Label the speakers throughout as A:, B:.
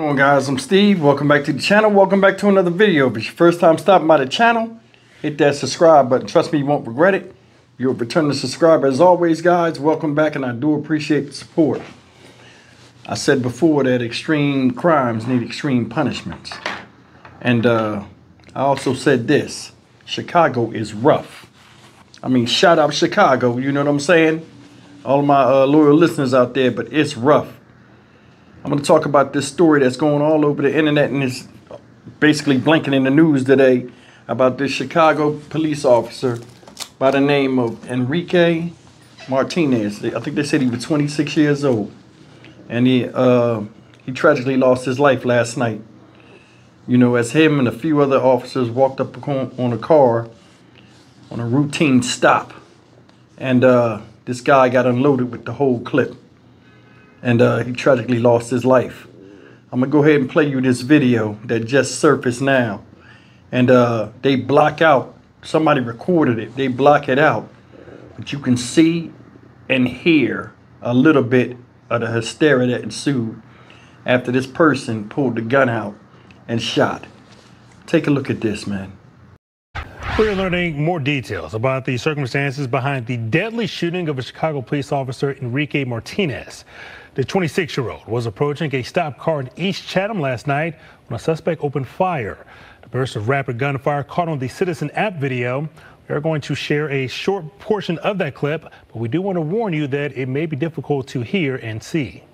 A: on guys i'm steve. Welcome back to the channel. Welcome back to another video. If it's your first time stopping by the channel hit that subscribe button. Trust me you won't regret it. You're a returning subscriber as always guys. Welcome back and i do appreciate the support. I said before that extreme crimes need extreme punishments. And uh, i also said this chicago is rough. I mean shout out chicago you know what i'm saying? All my uh, loyal listeners out there but it's rough I'm going to talk about this story that's going all over the internet and is basically blinking in the news today about this Chicago police officer by the name of Enrique Martinez. I think they said he was 26 years old, and he uh, he tragically lost his life last night. You know, as him and a few other officers walked up on a car on a routine stop, and uh, this guy got unloaded with the whole clip and uh, he tragically lost his life. I'm gonna go ahead and play you this video that just surfaced now. And uh, they block out, somebody recorded it, they block it out. But you can see and hear a little bit of the hysteria that ensued after this person pulled the gun out and shot. Take a look at this, man.
B: We're learning more details about the circumstances behind the deadly shooting of a Chicago police officer, Enrique Martinez. The 26 year old was approaching a stopped car in East Chatham last night when a suspect opened fire. The burst of rapid gunfire caught on the Citizen app video. We are going to share a short portion of that clip, but we do want to warn you that it may be difficult to hear and see.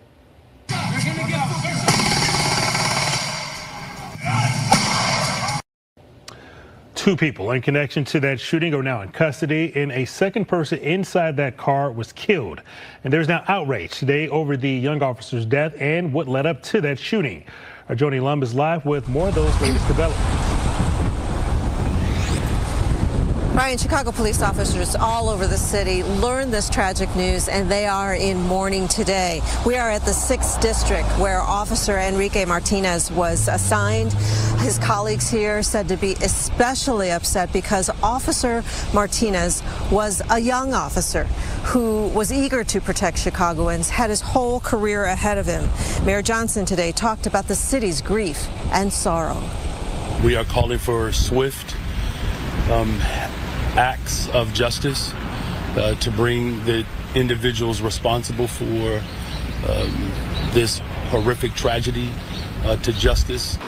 B: Two people in connection to that shooting are now in custody, and a second person inside that car was killed. And there's now outrage today over the young officer's death and what led up to that shooting. Our Joanie Lum is live with more of those latest developments.
C: Ryan, Chicago police officers all over the city learned this tragic news and they are in mourning today. We are at the 6th District where Officer Enrique Martinez was assigned. His colleagues here said to be especially upset because Officer Martinez was a young officer who was eager to protect Chicagoans, had his whole career ahead of him. Mayor Johnson today talked about the city's grief and sorrow.
D: We are calling for swift um, acts of justice uh, to bring the individuals responsible for um, this horrific tragedy uh, to justice.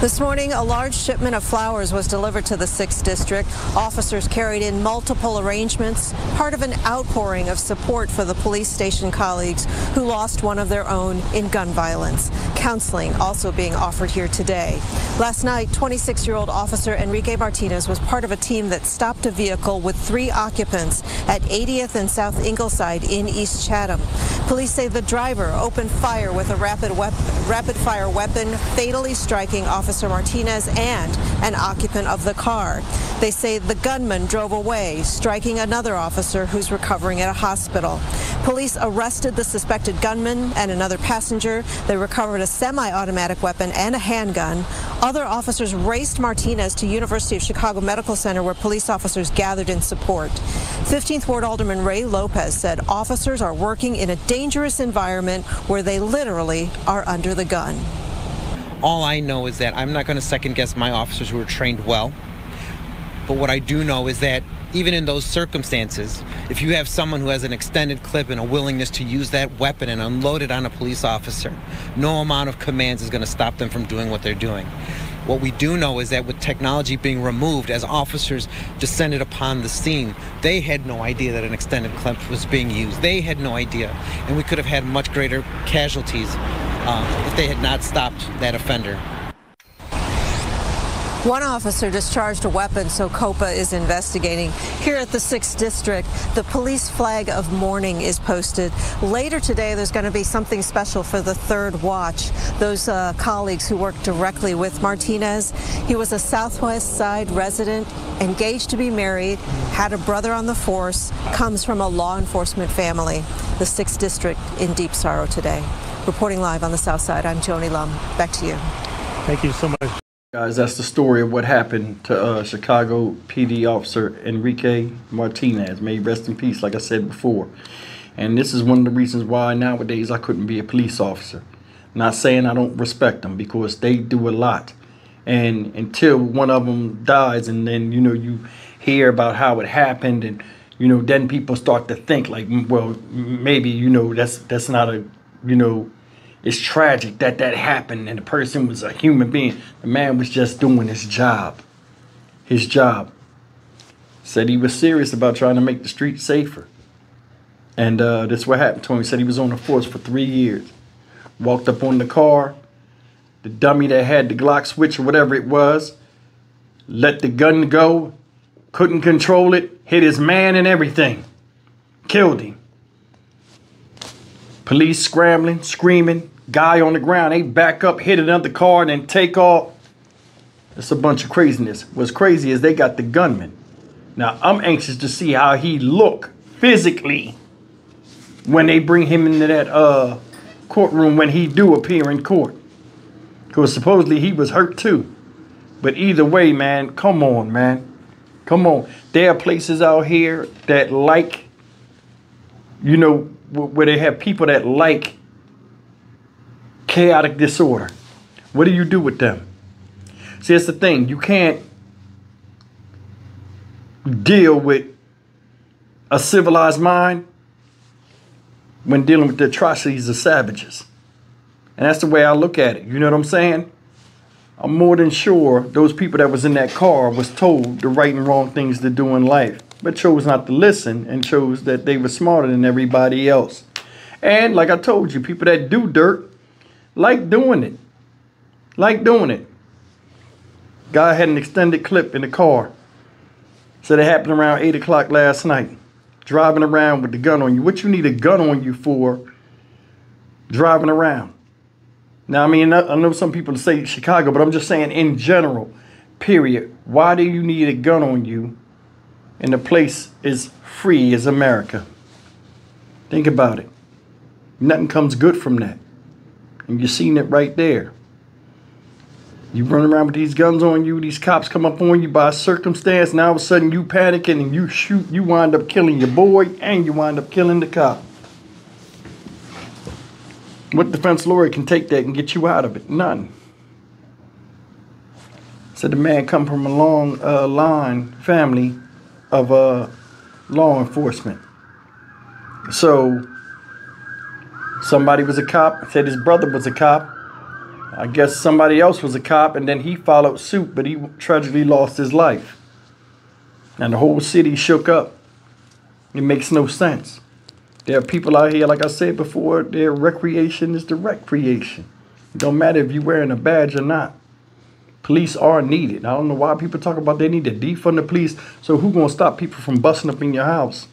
C: This morning, a large shipment of flowers was delivered to the 6th District. Officers carried in multiple arrangements, part of an outpouring of support for the police station colleagues who lost one of their own in gun violence. Counseling also being offered here today. Last night, 26-year-old officer Enrique Martinez was part of a team that stopped a vehicle with three occupants at 80th and South Ingleside in East Chatham. Police say the driver opened fire with a rapid, rapid fire weapon, fatally striking officers Officer Martinez and an occupant of the car. They say the gunman drove away, striking another officer who's recovering at a hospital. Police arrested the suspected gunman and another passenger. They recovered a semi-automatic weapon and a handgun. Other officers raced Martinez to University of Chicago Medical Center where police officers gathered in support. 15th Ward Alderman Ray Lopez said officers are working in a dangerous environment where they literally are under the gun.
E: All I know is that I'm not going to second guess my officers who are trained well. But what I do know is that even in those circumstances, if you have someone who has an extended clip and a willingness to use that weapon and unload it on a police officer, no amount of commands is going to stop them from doing what they're doing. What we do know is that with technology being removed, as officers descended upon the scene, they had no idea that an extended clip was being used. They had no idea. And we could have had much greater casualties uh, if they had not stopped that offender.
C: One officer discharged a weapon, so COPA is investigating. Here at the 6th District, the police flag of mourning is posted. Later today, there's going to be something special for the third watch. Those uh, colleagues who worked directly with Martinez. He was a Southwest Side resident, engaged to be married, had a brother on the force, comes from a law enforcement family. The 6th District in deep sorrow today. Reporting live on the South Side, I'm Joanie Lum. Back to you.
B: Thank you so much.
A: Guys, that's the story of what happened to uh, Chicago PD officer Enrique Martinez. May rest in peace, like I said before. And this is one of the reasons why nowadays I couldn't be a police officer. Not saying I don't respect them because they do a lot. And until one of them dies, and then you know you hear about how it happened, and you know then people start to think like, well, maybe you know that's that's not a you know it's tragic that that happened and the person was a human being. The man was just doing his job. His job. Said he was serious about trying to make the street safer. And uh, that's what happened to him. He said he was on the force for three years. Walked up on the car. The dummy that had the Glock switch or whatever it was, let the gun go, couldn't control it, hit his man and everything. Killed him. Police scrambling, screaming, guy on the ground. They back up, hit another car, and then take off. It's a bunch of craziness. What's crazy is they got the gunman. Now, I'm anxious to see how he look physically when they bring him into that uh, courtroom when he do appear in court. Because supposedly he was hurt too. But either way, man, come on, man. Come on. There are places out here that like, you know, where they have people that like chaotic disorder. What do you do with them? See, that's the thing. You can't deal with a civilized mind when dealing with the atrocities of savages. And that's the way I look at it. You know what I'm saying? I'm more than sure those people that was in that car was told the right and wrong things to do in life, but chose not to listen and chose that they were smarter than everybody else. And like I told you, people that do dirt like doing it. Like doing it. Guy had an extended clip in the car. Said it happened around 8 o'clock last night. Driving around with the gun on you. What you need a gun on you for driving around? Now, I mean, I know some people say Chicago, but I'm just saying in general, period. Why do you need a gun on you and the place is free as America? Think about it. Nothing comes good from that. And you're seeing it right there. You run around with these guns on you, these cops come up on you by circumstance, and all of a sudden you panicking and you shoot, you wind up killing your boy and you wind up killing the cop. What defense lawyer can take that and get you out of it? None. Said the man come from a long uh, line family of uh, law enforcement. So somebody was a cop, said his brother was a cop. I guess somebody else was a cop and then he followed suit, but he tragically lost his life. And the whole city shook up. It makes no sense. There are people out here, like I said before, their recreation is the recreation. It don't matter if you're wearing a badge or not. Police are needed. I don't know why people talk about they need to defund the police. So who gonna stop people from busting up in your house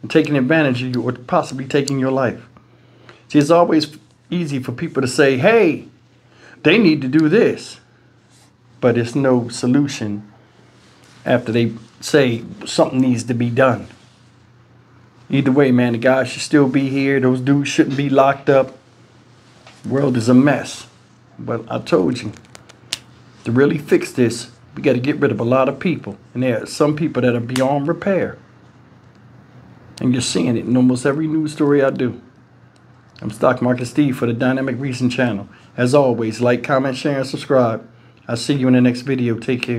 A: and taking advantage of you or possibly taking your life? See, it's always easy for people to say, hey, they need to do this. But it's no solution after they say something needs to be done. Either way, man, the guys should still be here. Those dudes shouldn't be locked up. World is a mess. But I told you, to really fix this, we got to get rid of a lot of people. And there are some people that are beyond repair. And you're seeing it in almost every news story I do. I'm Stock Market Steve for the Dynamic Reason channel. As always, like, comment, share, and subscribe. I'll see you in the next video. Take care.